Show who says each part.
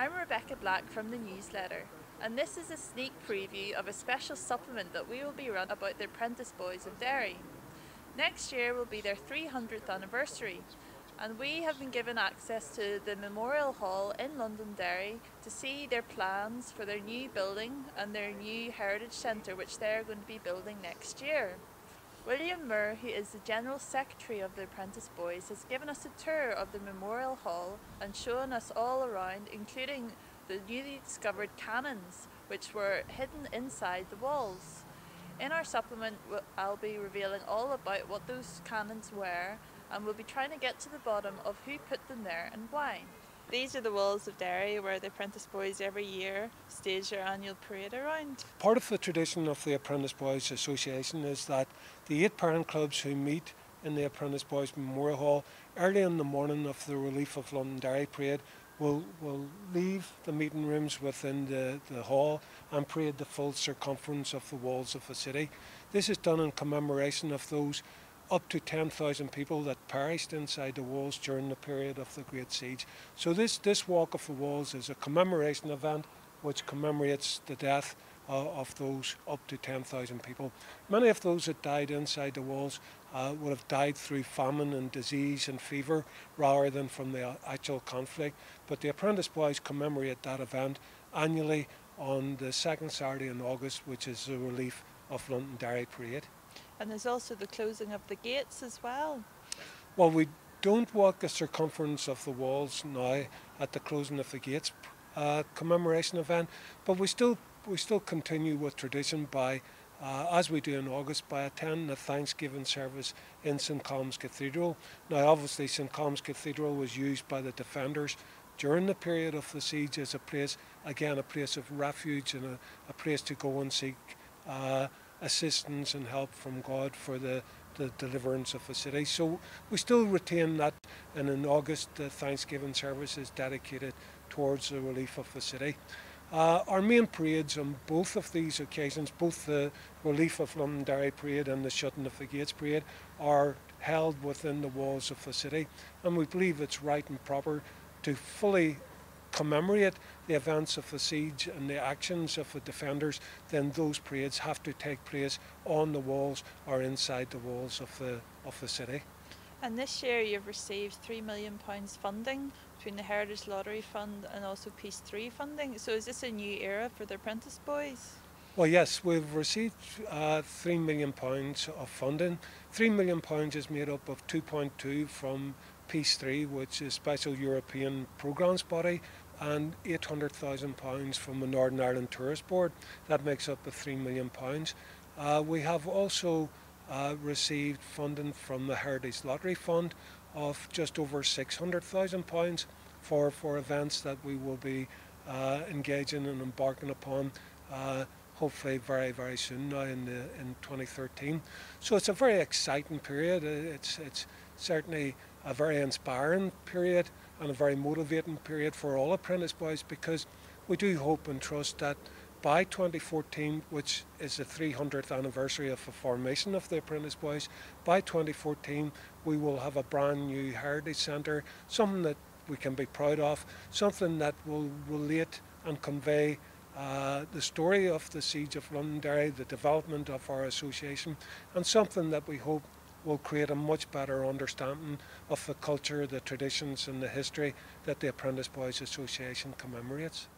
Speaker 1: I'm Rebecca Black from the News Letter, and this is a sneak preview of a special supplement that we will be run about the Apprentice Boys of Derry. Next year will be their 300th anniversary, and we have been given access to the Memorial Hall in Londonderry to see their plans for their new building and their new Heritage Centre, which they are going to be building next year. William Moore, who is the General Secretary of the Apprentice Boys, has given us a tour of the Memorial Hall and shown us all around, including the newly discovered cannons, which were hidden inside the walls. In our supplement, I'll be revealing all about what those cannons were, and we'll be trying to get to the bottom of who put them there and why. These are the walls of Derry where the Apprentice Boys every year stage their annual parade around.
Speaker 2: Part of the tradition of the Apprentice Boys Association is that the eight parent clubs who meet in the Apprentice Boys Memorial Hall early in the morning of the Relief of Londonderry parade will will leave the meeting rooms within the, the hall and parade the full circumference of the walls of the city. This is done in commemoration of those up to 10,000 people that perished inside the walls during the period of the Great Siege. So this, this Walk of the Walls is a commemoration event which commemorates the death uh, of those up to 10,000 people. Many of those that died inside the walls uh, would have died through famine and disease and fever rather than from the actual conflict. But the Apprentice Boys commemorate that event annually on the second Saturday in August, which is the relief of Londonderry Parade.
Speaker 1: And there's also the closing of the gates as well.
Speaker 2: Well, we don't walk the circumference of the walls now at the closing of the gates uh, commemoration event, but we still we still continue with tradition by, uh, as we do in August, by attending a Thanksgiving service in St Columb's Cathedral. Now, obviously, St Columb's Cathedral was used by the defenders during the period of the siege as a place, again, a place of refuge and a, a place to go and seek. Uh, assistance and help from God for the, the deliverance of the city. So we still retain that, and in August, the Thanksgiving service is dedicated towards the relief of the city. Uh, our main parades on both of these occasions, both the Relief of Londonderry Parade and the Shutting of the Gates Parade, are held within the walls of the city, and we believe it's right and proper to fully commemorate the events of the siege and the actions of the defenders, then those parades have to take place on the walls or inside the walls of the of the city.
Speaker 1: And this year you've received three million pounds funding between the Heritage Lottery Fund and also Peace Three funding. So is this a new era for the Apprentice Boys?
Speaker 2: Well, yes, we've received uh, three million pounds of funding. Three million pounds is made up of 2.2 from Peace 3, which is Special European Programmes Body, and £800,000 from the Northern Ireland Tourist Board. That makes up the £3 million. Uh, we have also uh, received funding from the Heritage Lottery Fund of just over £600,000 for, for events that we will be uh, engaging and embarking upon uh, hopefully very very soon now in the in 2013 so it's a very exciting period it's it's certainly a very inspiring period and a very motivating period for all apprentice boys because we do hope and trust that by 2014, which is the 300th anniversary of the formation of the Apprentice Boys, by 2014 we will have a brand new heritage centre, something that we can be proud of, something that will relate and convey uh, the story of the Siege of Londonderry, the development of our association, and something that we hope will create a much better understanding of the culture, the traditions and the history that the Apprentice Boys Association commemorates.